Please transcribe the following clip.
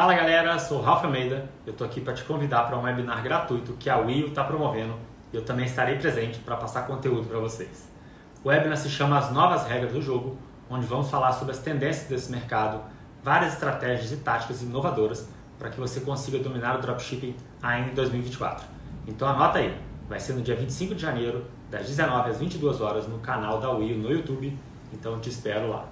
Fala galera, sou o Ralf Almeida. Eu estou aqui para te convidar para um webinar gratuito que a Will está promovendo e eu também estarei presente para passar conteúdo para vocês. O webinar se chama As Novas Regras do Jogo, onde vamos falar sobre as tendências desse mercado, várias estratégias e táticas inovadoras para que você consiga dominar o dropshipping ainda em 2024. Então anota aí, vai ser no dia 25 de janeiro, das 19 às 22 horas, no canal da Will no YouTube. Então te espero lá.